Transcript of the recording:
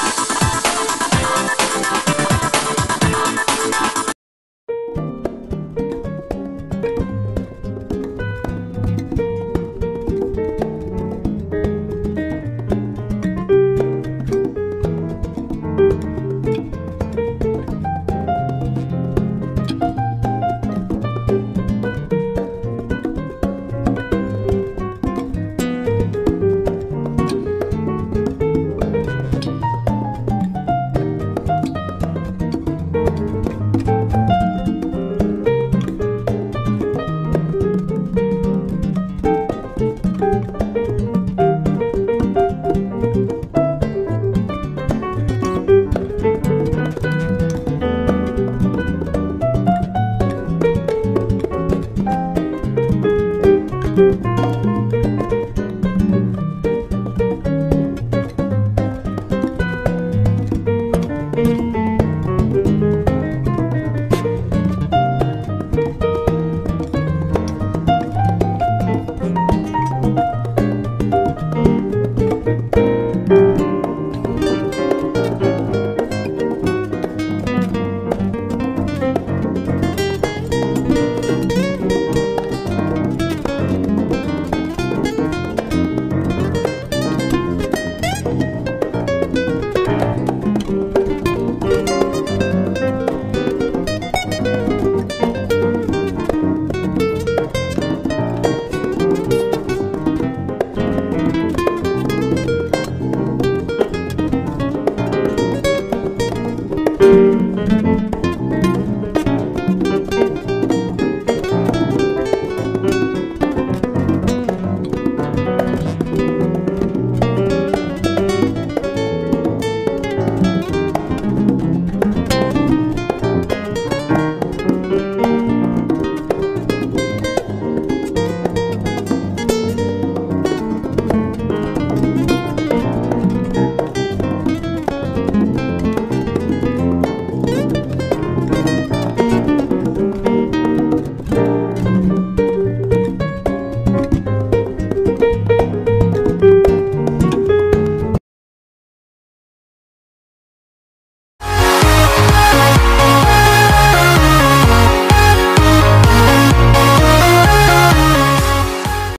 Bye.